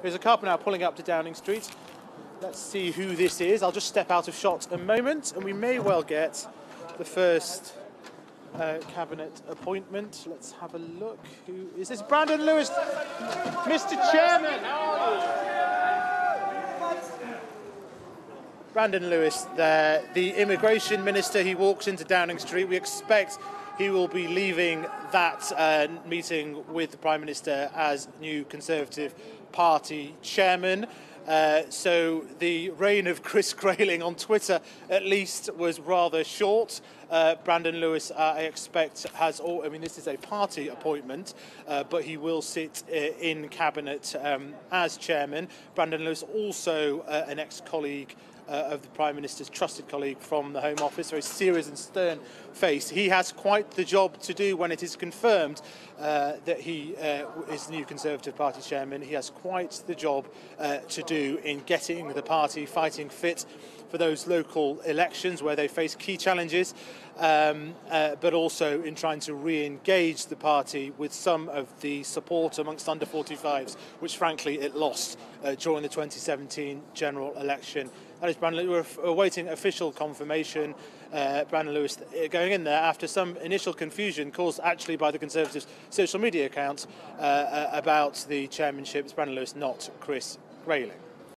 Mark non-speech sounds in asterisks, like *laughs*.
There's a couple now pulling up to Downing Street. Let's see who this is. I'll just step out of shot a moment and we may well get the first uh, cabinet appointment. Let's have a look. Who is this? Brandon Lewis. Mr. Chairman, Brandon Lewis there, the immigration minister. He walks into Downing Street. We expect he will be leaving that uh, meeting with the Prime Minister as new Conservative Party chairman. Uh, so the reign of Chris *laughs* Grayling on Twitter, at least, was rather short. Uh, Brandon Lewis, uh, I expect, has all. I mean, this is a party appointment, uh, but he will sit uh, in cabinet um, as chairman. Brandon Lewis, also uh, an ex-colleague uh, of the Prime Minister's trusted colleague from the Home Office, very serious and stern face. He has quite the job to do when it is confirmed that he is the new Conservative Party chairman. He has quite the job to do in getting the party fighting fit for those local elections where they face key challenges, um, uh, but also in trying to re engage the party with some of the support amongst under 45s, which frankly it lost uh, during the 2017 general election. That is Brandon Lewis. We're awaiting official confirmation. Uh, Brandon Lewis uh, going in there after some initial confusion caused actually by the Conservatives' social media account uh, uh, about the chairmanship. It's Brandon Lewis, not Chris Grayling.